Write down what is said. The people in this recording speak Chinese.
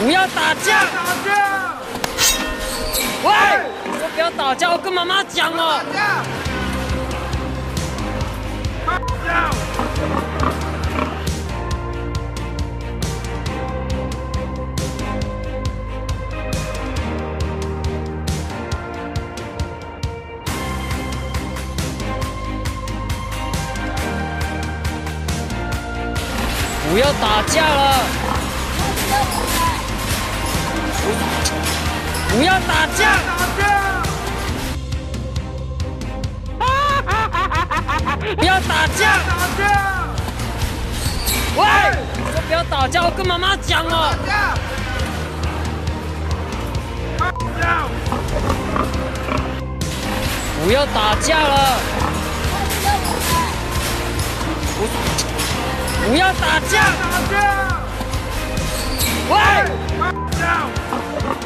不要打架！打架！喂，说不要打架，我跟妈妈讲了。打架！不要打架了！不要打架！打架！不要打架！打架！喂，说不要打架，我跟妈妈讲哦。打架！不要打架了！不要打架！打架！喂，打架！打架！